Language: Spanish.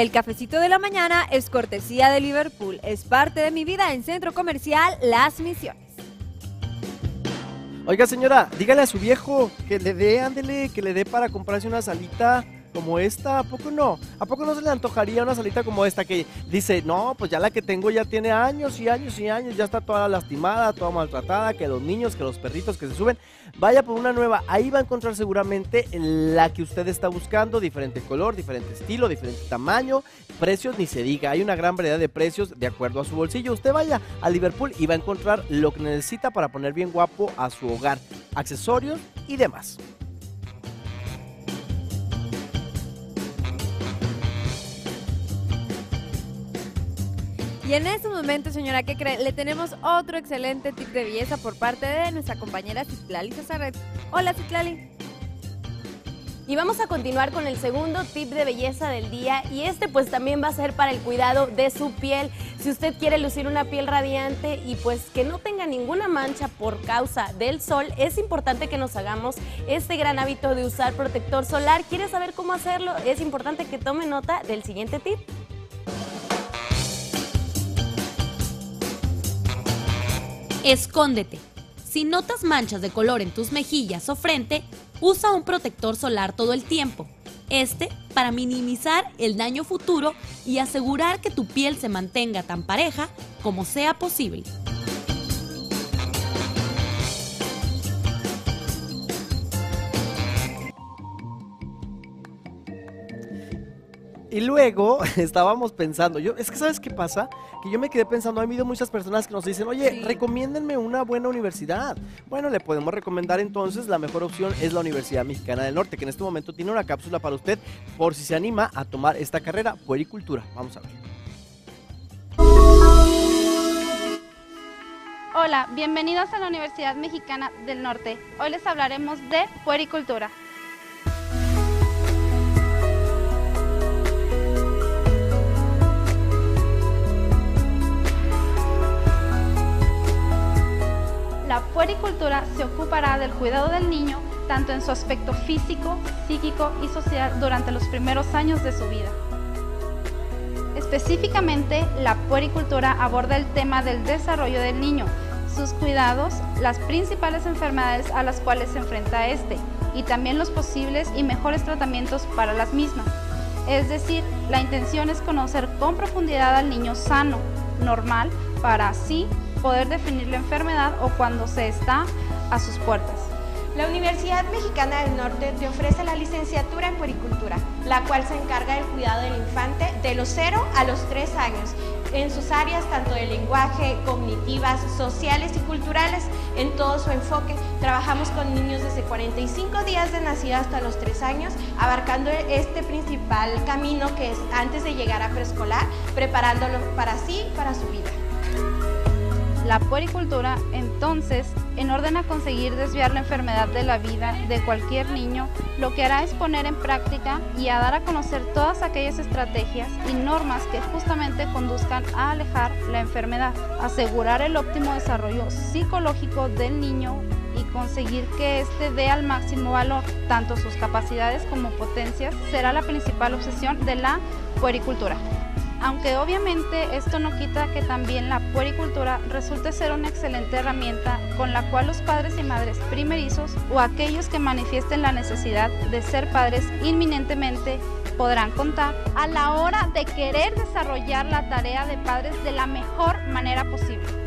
El cafecito de la mañana es cortesía de Liverpool. Es parte de mi vida en Centro Comercial Las Misiones. Oiga, señora, dígale a su viejo que le dé, ándele, que le dé para comprarse una salita como esta, ¿a poco no? ¿A poco no se le antojaría una salita como esta que dice, no, pues ya la que tengo ya tiene años y años y años, ya está toda lastimada, toda maltratada, que los niños, que los perritos que se suben, vaya por una nueva, ahí va a encontrar seguramente la que usted está buscando, diferente color, diferente estilo, diferente tamaño, precios ni se diga, hay una gran variedad de precios de acuerdo a su bolsillo, usted vaya a Liverpool y va a encontrar lo que necesita para poner bien guapo a su hogar, accesorios y demás. Y en este momento, señora, ¿qué cree? Le tenemos otro excelente tip de belleza por parte de nuestra compañera Citlali Cesaret. Hola, Citlali. Y vamos a continuar con el segundo tip de belleza del día y este pues también va a ser para el cuidado de su piel. Si usted quiere lucir una piel radiante y pues que no tenga ninguna mancha por causa del sol, es importante que nos hagamos este gran hábito de usar protector solar. ¿Quiere saber cómo hacerlo? Es importante que tome nota del siguiente tip. Escóndete. Si notas manchas de color en tus mejillas o frente, usa un protector solar todo el tiempo. Este para minimizar el daño futuro y asegurar que tu piel se mantenga tan pareja como sea posible. Y luego estábamos pensando, yo, es que ¿sabes qué pasa? Que yo me quedé pensando, ha habido muchas personas que nos dicen, oye, recomiéndenme una buena universidad. Bueno, le podemos recomendar entonces, la mejor opción es la Universidad Mexicana del Norte, que en este momento tiene una cápsula para usted por si se anima a tomar esta carrera, puericultura. Vamos a ver. Hola, bienvenidos a la Universidad Mexicana del Norte. Hoy les hablaremos de puericultura. La puericultura se ocupará del cuidado del niño tanto en su aspecto físico, psíquico y social durante los primeros años de su vida. Específicamente, la puericultura aborda el tema del desarrollo del niño, sus cuidados, las principales enfermedades a las cuales se enfrenta este y también los posibles y mejores tratamientos para las mismas. Es decir, la intención es conocer con profundidad al niño sano, normal, para así poder definir la enfermedad o cuando se está a sus puertas. La Universidad Mexicana del Norte te ofrece la licenciatura en puericultura, la cual se encarga del cuidado del infante de los 0 a los 3 años, en sus áreas tanto de lenguaje, cognitivas, sociales y culturales, en todo su enfoque. Trabajamos con niños desde 45 días de nacida hasta los 3 años, abarcando este principal camino que es antes de llegar a preescolar, preparándolo para sí para su vida. La puericultura, entonces, en orden a conseguir desviar la enfermedad de la vida de cualquier niño, lo que hará es poner en práctica y a dar a conocer todas aquellas estrategias y normas que justamente conduzcan a alejar la enfermedad, asegurar el óptimo desarrollo psicológico del niño y conseguir que éste dé al máximo valor tanto sus capacidades como potencias será la principal obsesión de la puericultura aunque obviamente esto no quita que también la puericultura resulte ser una excelente herramienta con la cual los padres y madres primerizos o aquellos que manifiesten la necesidad de ser padres inminentemente podrán contar a la hora de querer desarrollar la tarea de padres de la mejor manera posible.